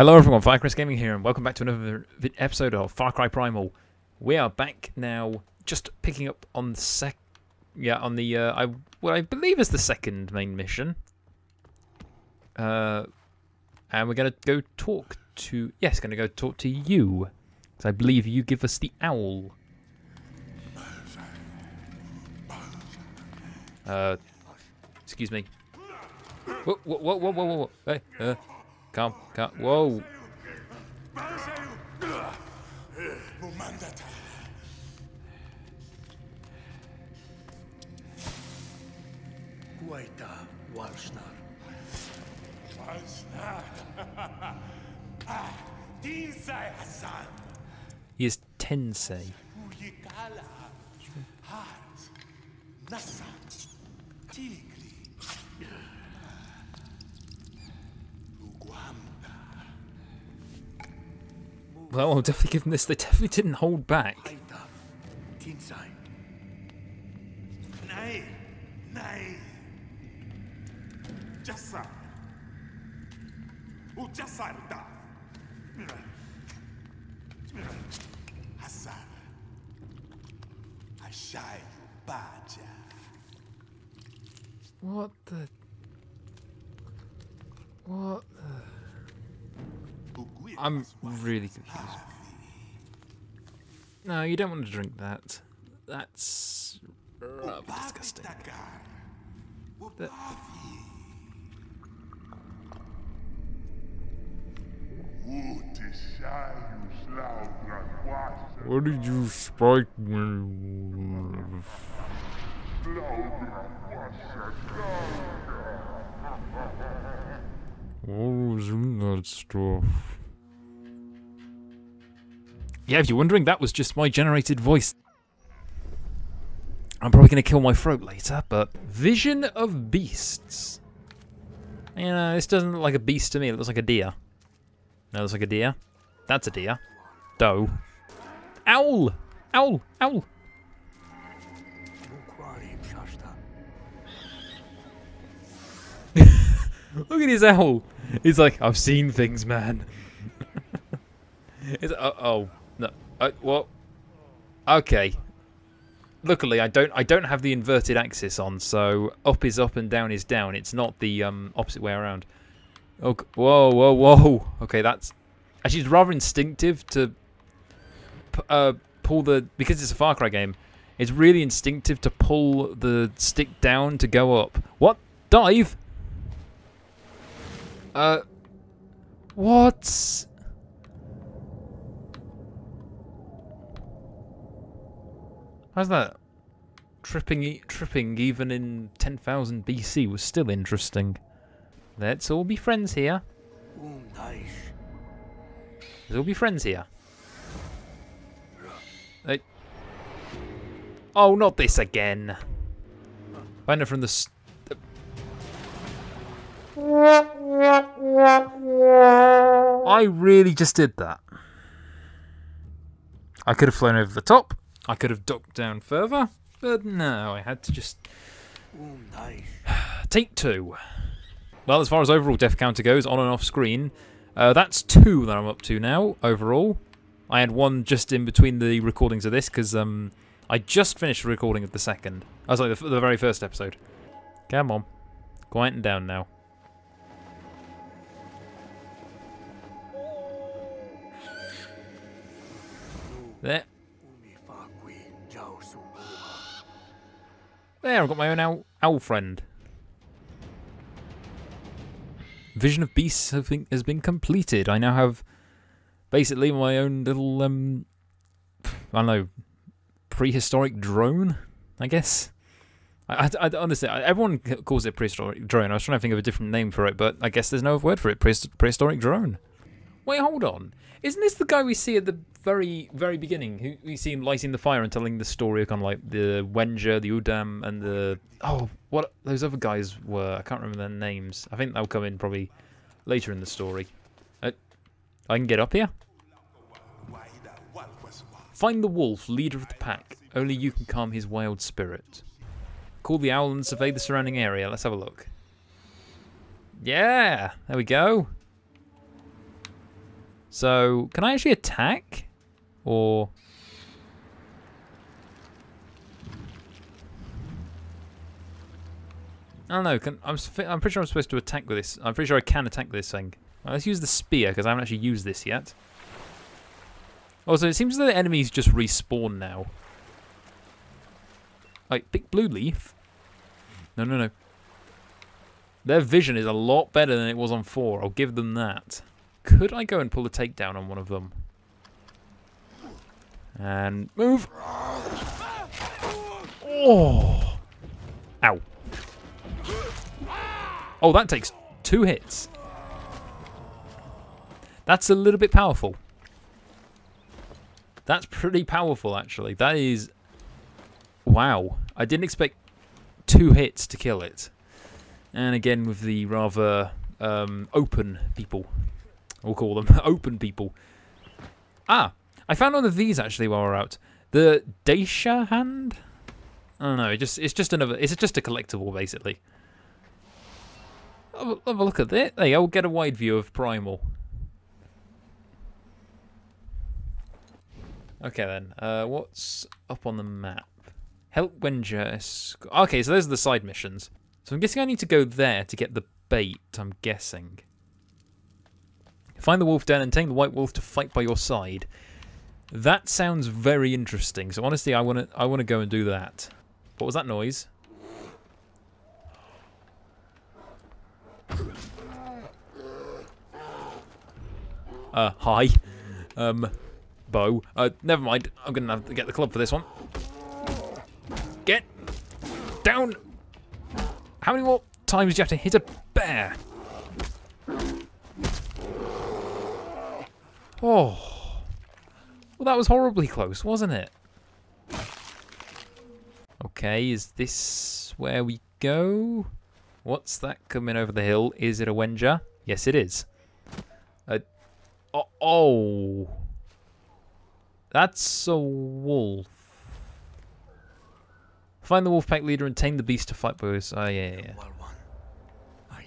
Hello everyone, Firecrest Gaming here, and welcome back to another episode of Far Cry Primal. We are back now, just picking up on the sec, yeah, on the uh, I what I believe is the second main mission. Uh, and we're gonna go talk to yes, gonna go talk to you, because I believe you give us the owl. Uh, excuse me. Whoa, whoa, whoa, whoa, whoa, whoa! Hey, uh, calm, calm. Whoa. Guaita Walsnar. Dinsai Hassan, He is Tensay. Uyekala, Hart, Nassa, Tigri, Well, I'll definitely give them this. They definitely didn't hold back. Ashai Baja. What the? I'm really confused. No, you don't want to drink that. That's rather disgusting. That- What did you spike me with? What was in that stuff? Yeah, if you're wondering, that was just my generated voice. I'm probably going to kill my throat later, but Vision of Beasts. You know, this doesn't look like a beast to me. It looks like a deer. It looks like a deer. That's a deer. Doe. Owl! Owl! Owl! Look at his owl. He's like, I've seen things, man. It's uh, oh no. Uh, what? Okay. Luckily, I don't. I don't have the inverted axis on, so up is up and down is down. It's not the um, opposite way around. Oh, whoa, whoa, whoa. Okay, that's actually it's rather instinctive to uh, pull the because it's a Far Cry game. It's really instinctive to pull the stick down to go up. What? Dive? Uh, what? How's that? Tripping, tripping even in 10,000 BC was still interesting. Let's all be friends here. Let's all be friends here. Hey. Oh, not this again. I know from the. I really just did that. I could have flown over the top. I could have ducked down further. But no, I had to just Um Daish. Take two. Well, as far as overall death counter goes, on and off screen, uh, that's two that I'm up to now, overall. I had one just in between the recordings of this, because um, I just finished recording of the second. Oh, sorry, the, the very first episode. Come on. Quieten down now. There. There, I've got my own owl, owl friend. Vision of Beasts has been completed. I now have basically my own little, um, I don't know, prehistoric drone, I guess. I, I, I honestly, I- everyone calls it prehistoric drone. I was trying to think of a different name for it, but I guess there's no word for it. Prehist- prehistoric drone. Wait, hold on. Isn't this the guy we see at the very, very beginning? Who we see him lighting the fire and telling the story of kind of like the Wenja, the Udam, and the oh, what those other guys were? I can't remember their names. I think they'll come in probably later in the story. Uh, I can get up here. Find the wolf, leader of the pack. Only you can calm his wild spirit. Call the owl and survey the surrounding area. Let's have a look. Yeah, there we go. So, can I actually attack? Or... I don't know. Can, I'm, I'm pretty sure I'm supposed to attack with this. I'm pretty sure I can attack this thing. Let's use the spear, because I haven't actually used this yet. Also, it seems that the enemies just respawn now. Like, big blue leaf? No, no, no. Their vision is a lot better than it was on 4. I'll give them that. Could I go and pull a takedown on one of them? And move. Oh. Ow. Oh, that takes two hits. That's a little bit powerful. That's pretty powerful, actually. That is... Wow. I didn't expect two hits to kill it. And again, with the rather um, open people. We'll call them open people. Ah, I found one of these actually while we're out. The Daysha hand? I don't know. It just it's just another. It's just a collectible basically. Have a, look at it. There you go. We'll Get a wide view of Primal. Okay then. Uh, what's up on the map? Help Wenja. Okay, so those are the side missions. So I'm guessing I need to go there to get the bait. I'm guessing. Find the wolf den and tame the white wolf to fight by your side. That sounds very interesting. So honestly, I want to I want to go and do that. What was that noise? Uh, hi. Um, bow. Uh, never mind. I'm gonna have to get the club for this one. Get down. How many more times do you have to hit a bear? Oh. Well, that was horribly close, wasn't it? Okay, is this where we go? What's that coming over the hill? Is it a Wenja? Yes, it is. Uh, oh, oh. That's a wolf. Find the wolf pack leader and tame the beast to fight boys. Oh, yeah, yeah, yeah.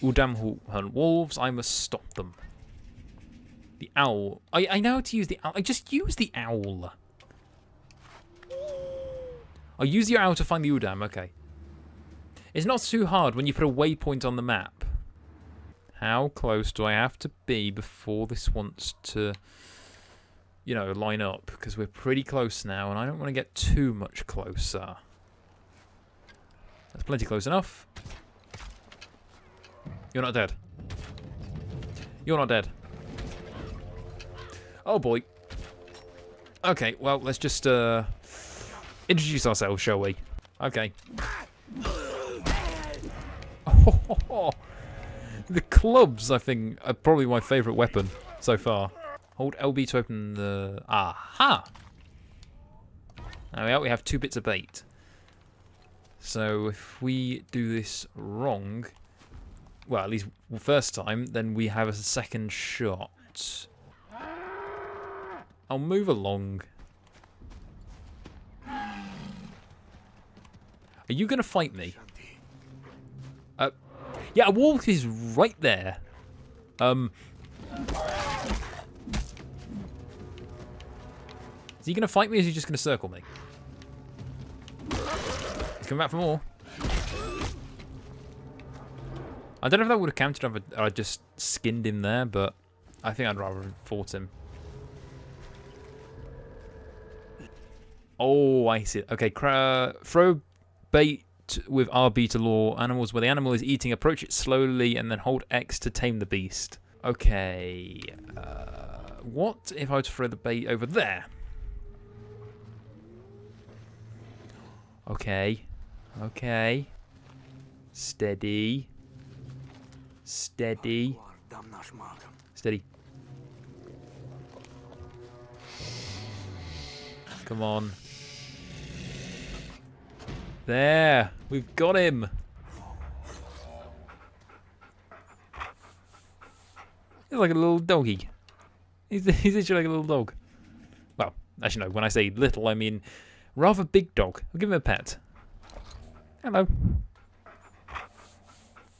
Udam who hunt wolves. I must stop them. The owl. I, I know how to use the owl. I just use the owl. I'll use the owl to find the Udam. Okay. It's not too hard when you put a waypoint on the map. How close do I have to be before this wants to, you know, line up? Because we're pretty close now, and I don't want to get too much closer. That's plenty close enough. You're not dead. You're not dead. Oh boy. Okay, well, let's just uh, introduce ourselves, shall we? Okay. the clubs, I think, are probably my favourite weapon so far. Hold LB to open the... Aha! Are, we have two bits of bait. So if we do this wrong, well, at least first time, then we have a second shot. I'll move along. Are you going to fight me? Uh, yeah, a wolf is right there. Um. Is he going to fight me or is he just going to circle me? He's coming back for more. I don't know if that would have counted if I I just skinned him there, but I think I'd rather have fought him. Oh, I see. Okay, cra- throw bait with RB to lure animals where the animal is eating. Approach it slowly and then hold X to tame the beast. Okay. Uh, what if I were to throw the bait over there? Okay. Okay. Steady. Steady. Steady. Come on. There. We've got him. He's like a little doggy. He's, he's literally like a little dog. Well, actually no, when I say little, I mean rather big dog. I'll give him a pet. Hello.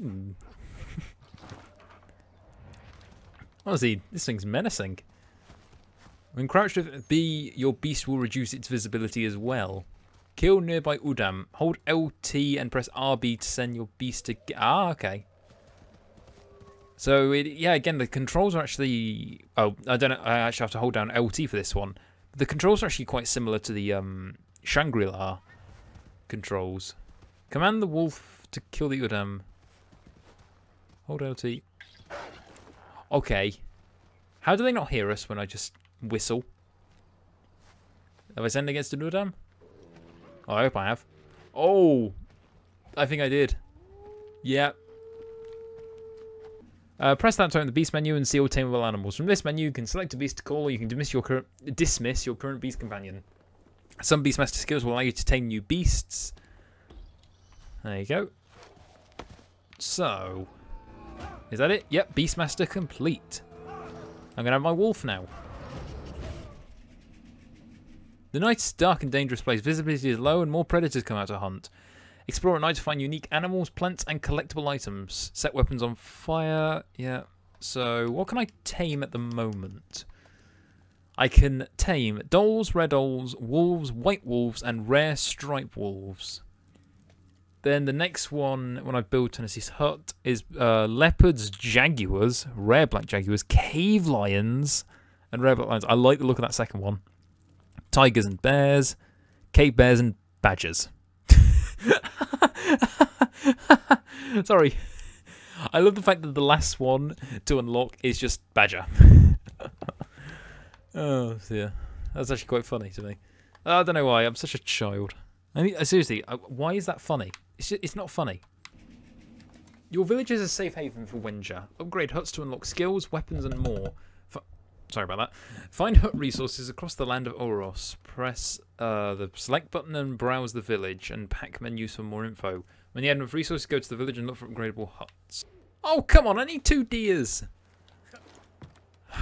Hmm. Honestly, this thing's menacing. When crouched with B, your beast will reduce its visibility as well. Kill nearby Udam. Hold LT and press RB to send your beast to... Ah, okay. So, it, yeah, again, the controls are actually... Oh, I don't know. I actually have to hold down LT for this one. The controls are actually quite similar to the um, Shangri-La controls. Command the wolf to kill the Udam. Hold LT. Okay. How do they not hear us when I just whistle? Have I sent against an Udam? Oh, I hope I have. Oh! I think I did. Yeah. Uh, press that to open the beast menu and see all tameable animals. From this menu, you can select a beast to call, or you can dismiss your current dismiss your current beast companion. Some Beastmaster skills will allow you to tame new beasts. There you go. So, is that it? Yep, Beastmaster complete. I'm gonna have my wolf now. The night is dark and dangerous place. Visibility is low and more predators come out to hunt. Explore at night to find unique animals, plants, and collectible items. Set weapons on fire. Yeah. So, what can I tame at the moment? I can tame dholes, red dholes, wolves, white wolves, and rare stripe wolves. Then the next one, when I build Tensay's hut, is uh, leopards, jaguars, rare black jaguars, cave lions, and rare black lions. I like the look of that second one. Tigers and bears, cave bears and badgers. Sorry. I love the fact that the last one to unlock is just badger. oh dear, that's actually quite funny to me. I don't know why. I'm such a child. I mean, seriously, uh, why is that funny? It's just, it's not funny. Your village is a safe haven for Wenja. Upgrade huts to unlock skills, weapons, and more. Sorry about that. Find hut resources across the land of Oros. Press uh, the select button and browse the village, and pack menus for more info. When you have enough resources, go to the village and look for upgradable huts. Oh, come on, I need two deers.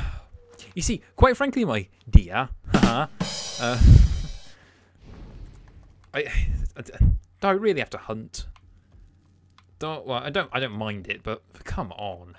You see, quite frankly, my dear, uh, I, I, do I really have to hunt? Don't, well, I don't, I don't mind it, but come on.